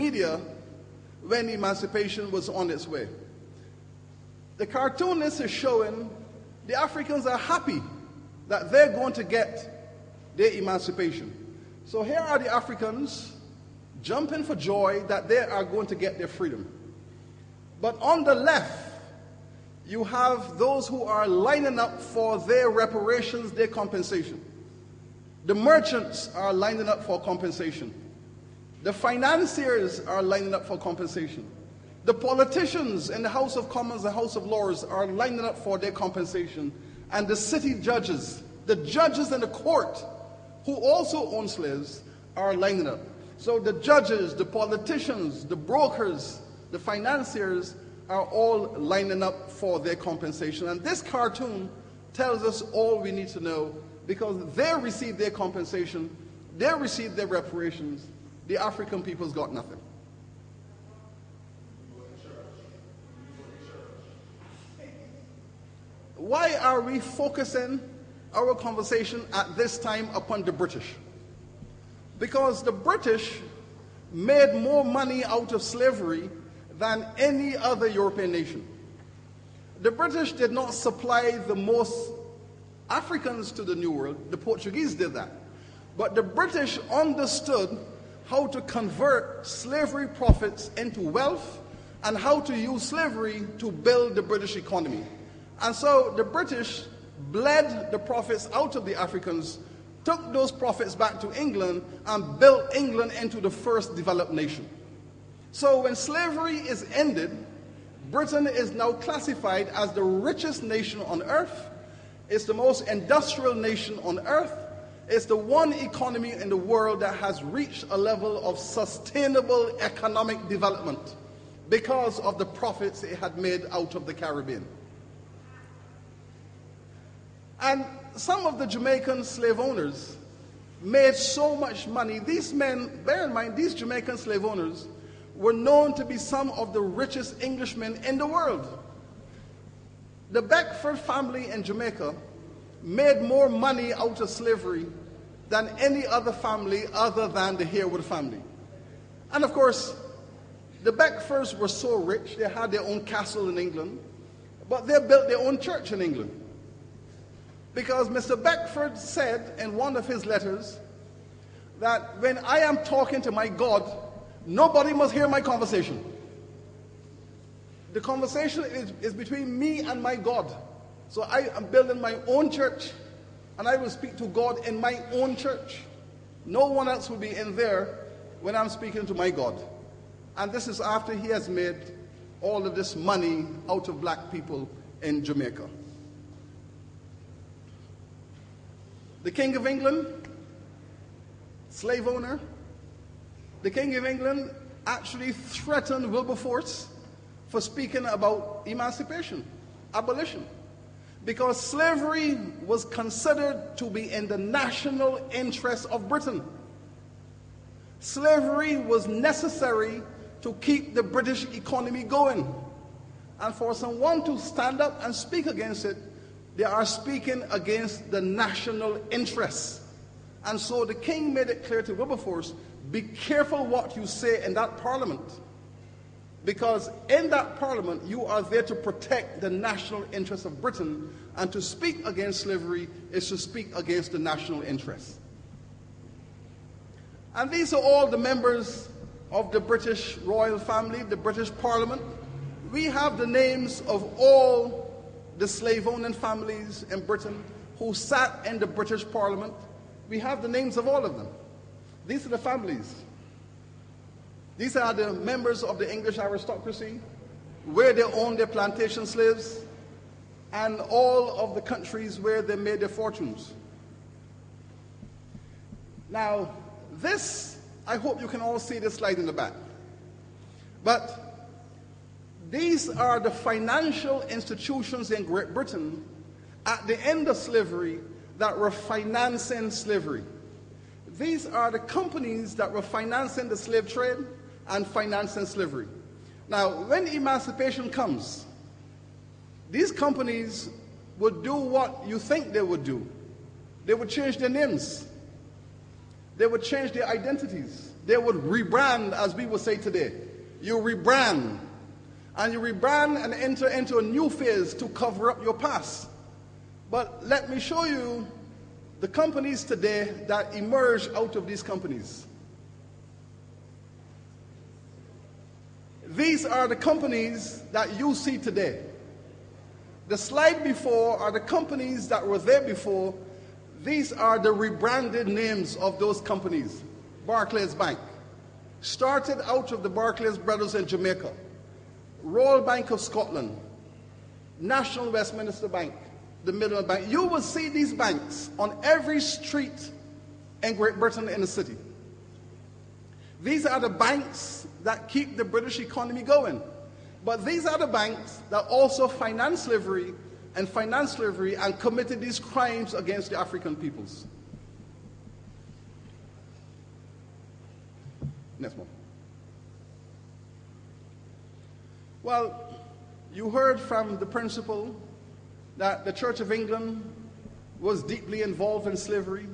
media when emancipation was on its way. The cartoonist is showing the Africans are happy that they're going to get their emancipation. So here are the Africans jumping for joy that they are going to get their freedom. But on the left, you have those who are lining up for their reparations, their compensation. The merchants are lining up for compensation. The financiers are lining up for compensation. The politicians in the House of Commons the House of Lords are lining up for their compensation. And the city judges, the judges in the court, who also own slaves, are lining up. So the judges, the politicians, the brokers, the financiers are all lining up for their compensation. And this cartoon tells us all we need to know because they received their compensation, they received their reparations, the African people's got nothing. Why are we focusing our conversation at this time upon the British? Because the British made more money out of slavery than any other European nation. The British did not supply the most Africans to the New World, the Portuguese did that. But the British understood how to convert slavery profits into wealth and how to use slavery to build the British economy. And so the British bled the profits out of the Africans, took those profits back to England, and built England into the first developed nation. So when slavery is ended, Britain is now classified as the richest nation on earth. It's the most industrial nation on earth. It's the one economy in the world that has reached a level of sustainable economic development because of the profits it had made out of the Caribbean. And some of the Jamaican slave owners made so much money. These men, bear in mind, these Jamaican slave owners were known to be some of the richest Englishmen in the world. The Beckford family in Jamaica made more money out of slavery than any other family other than the Harewood family. And of course, the Beckfords were so rich, they had their own castle in England, but they built their own church in England. Because Mr. Beckford said in one of his letters that when I am talking to my God, nobody must hear my conversation. The conversation is, is between me and my God. So I am building my own church and I will speak to God in my own church. No one else will be in there when I'm speaking to my God. And this is after he has made all of this money out of black people in Jamaica. The King of England, slave owner, the King of England actually threatened Wilberforce for speaking about emancipation, abolition, because slavery was considered to be in the national interest of Britain. Slavery was necessary to keep the British economy going. And for someone to stand up and speak against it, they are speaking against the national interests. And so the king made it clear to Wilberforce be careful what you say in that parliament. Because in that parliament, you are there to protect the national interests of Britain, and to speak against slavery is to speak against the national interests. And these are all the members of the British royal family, the British parliament. We have the names of all the slave owning families in Britain who sat in the British Parliament. We have the names of all of them. These are the families. These are the members of the English aristocracy, where they owned their plantation slaves, and all of the countries where they made their fortunes. Now, this, I hope you can all see this slide in the back. But these are the financial institutions in Great Britain at the end of slavery that were financing slavery. These are the companies that were financing the slave trade and financing slavery. Now, when emancipation comes, these companies would do what you think they would do. They would change their names. They would change their identities. they would rebrand, as we would say today. You rebrand. And you rebrand and enter into a new phase to cover up your past. But let me show you the companies today that emerge out of these companies. These are the companies that you see today. The slide before are the companies that were there before. These are the rebranded names of those companies. Barclays Bank started out of the Barclays brothers in Jamaica, Royal Bank of Scotland, National Westminster Bank, the Midland Bank. You will see these banks on every street in Great Britain in the city. These are the banks that keep the British economy going. But these are the banks that also finance slavery and finance slavery and committed these crimes against the African peoples. Next one. Well, you heard from the principal that the Church of England was deeply involved in slavery.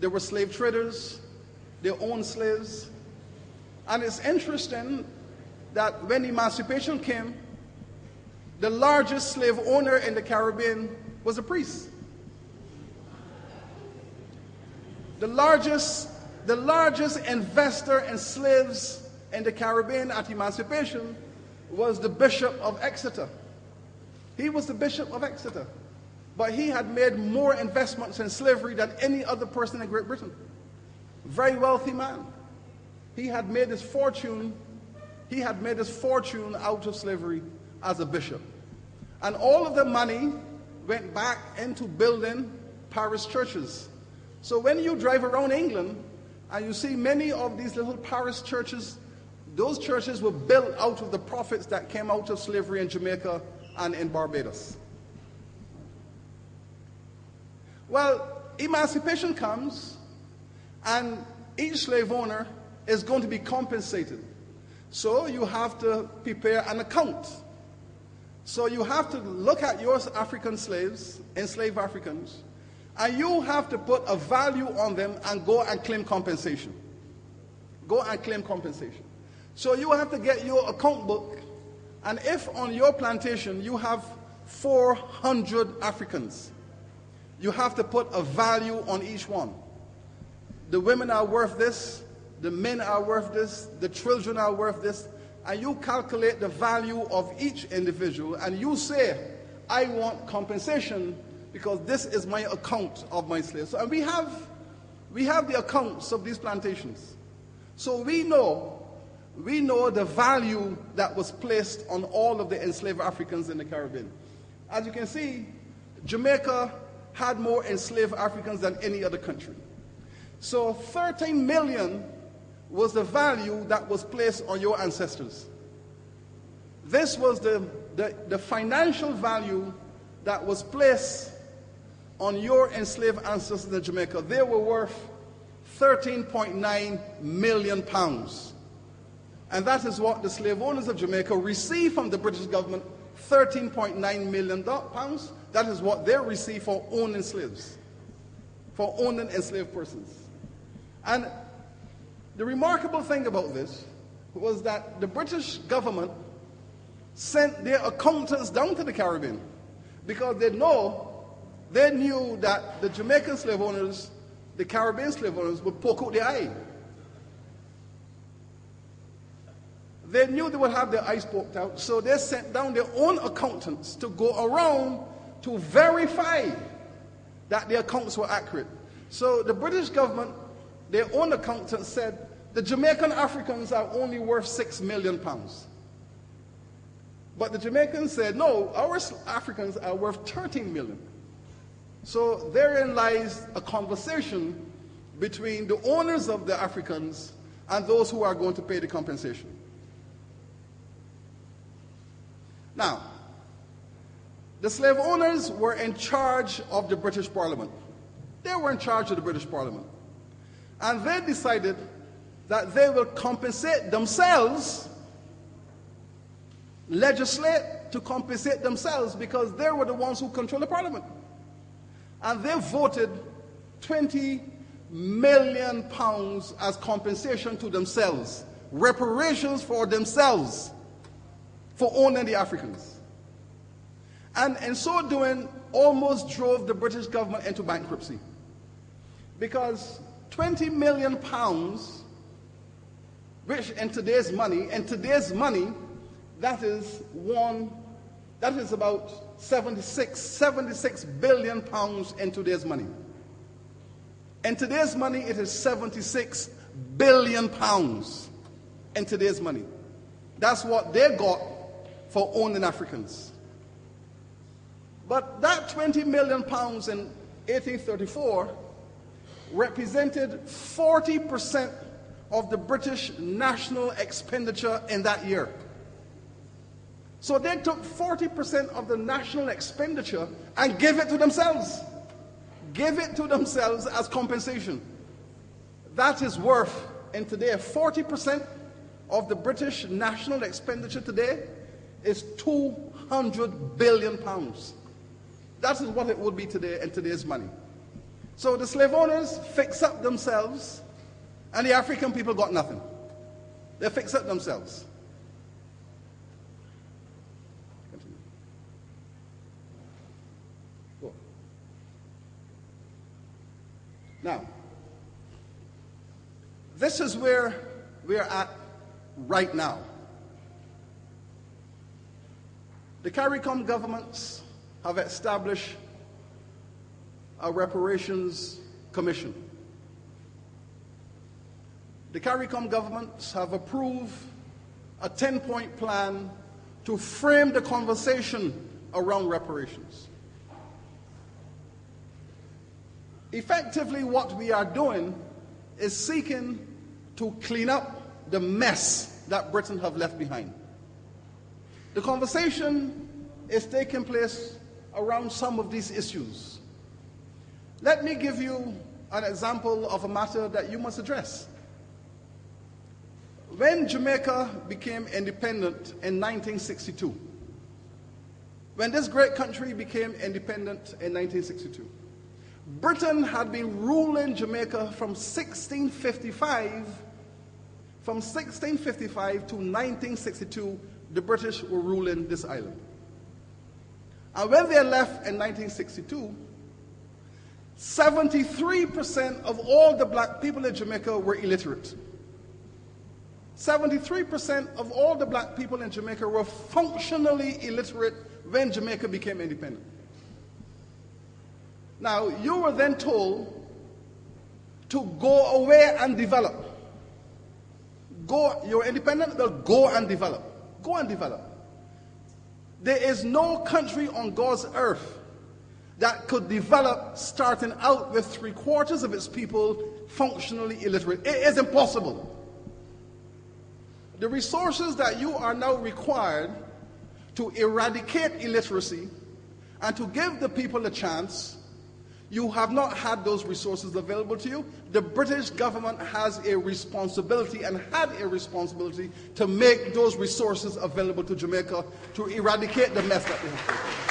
There were slave traders, they owned slaves. And it's interesting that when emancipation came, the largest slave owner in the Caribbean was a priest. The largest, the largest investor in slaves in the Caribbean at emancipation was the Bishop of Exeter. He was the Bishop of Exeter. But he had made more investments in slavery than any other person in Great Britain. Very wealthy man. He had made his fortune, he had made his fortune out of slavery as a bishop. And all of the money went back into building parish churches. So when you drive around England and you see many of these little parish churches, those churches were built out of the profits that came out of slavery in Jamaica and in Barbados. Well, emancipation comes, and each slave owner is going to be compensated. So you have to prepare an account. So you have to look at your African slaves, enslaved Africans, and you have to put a value on them and go and claim compensation. Go and claim compensation. So you have to get your account book, and if on your plantation you have 400 Africans, you have to put a value on each one. The women are worth this, the men are worth this, the children are worth this, and you calculate the value of each individual, and you say, I want compensation because this is my account of my slaves. So, and we have, we have the accounts of these plantations. So we know, we know the value that was placed on all of the enslaved Africans in the Caribbean. As you can see, Jamaica had more enslaved Africans than any other country. So 13 million was the value that was placed on your ancestors. This was the, the, the financial value that was placed on your enslaved ancestors in Jamaica. They were worth 13.9 million pounds. And that is what the slave owners of Jamaica received from the British government 13.9 million pounds. That is what they received for owning slaves, for owning enslaved persons. And the remarkable thing about this was that the British government sent their accountants down to the Caribbean because they know, they knew that the Jamaican slave owners, the Caribbean slave owners would poke out their eye. They knew they would have their eyes poked out, so they sent down their own accountants to go around to verify that the accounts were accurate. So the British government, their own accountants said, the Jamaican Africans are only worth six million pounds. But the Jamaicans said, no, our Africans are worth 13 million. So therein lies a conversation between the owners of the Africans and those who are going to pay the compensation. Now, the slave owners were in charge of the British Parliament. They were in charge of the British Parliament. And they decided that they will compensate themselves, legislate to compensate themselves because they were the ones who control the parliament. And they voted 20 million pounds as compensation to themselves, reparations for themselves for owning the Africans. And in so doing, almost drove the British government into bankruptcy. Because 20 million pounds, which in today's money, in today's money, that is one, that is about 76, 76 billion pounds in today's money. In today's money, it is 76 billion pounds in today's money. That's what they got for owning Africans. But that 20 million pounds in 1834 represented 40% of the British national expenditure in that year. So they took 40% of the national expenditure and gave it to themselves. Gave it to themselves as compensation. That is worth in today 40% of the British national expenditure today is 200 billion pounds. That is what it would be today in today's money. So the slave owners fix up themselves, and the African people got nothing. They fix it themselves. Now, this is where we are at right now. The CARICOM governments have established a reparations commission. The CARICOM governments have approved a 10 point plan to frame the conversation around reparations. Effectively, what we are doing is seeking to clean up the mess that Britain have left behind. The conversation is taking place around some of these issues. Let me give you an example of a matter that you must address. When Jamaica became independent in 1962, when this great country became independent in 1962, Britain had been ruling Jamaica from 1655 from 1655 to 1962 the British were ruling this island. And when they left in 1962, 73% of all the black people in Jamaica were illiterate. 73% of all the black people in Jamaica were functionally illiterate when Jamaica became independent. Now, you were then told to go away and develop. Go, you're independent, go and develop. Go and develop. There is no country on God's earth that could develop starting out with three quarters of its people functionally illiterate. It is impossible. The resources that you are now required to eradicate illiteracy and to give the people a chance you have not had those resources available to you. The British government has a responsibility and had a responsibility to make those resources available to Jamaica to eradicate the mess that they have.